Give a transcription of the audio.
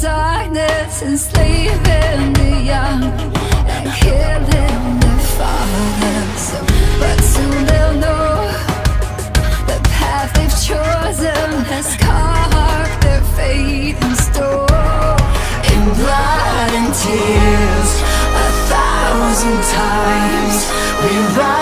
darkness, enslaving the young, and killing the fathers. But soon they'll know the path they've chosen has carved their fate in stone. In blood and tears, a thousand times we rise.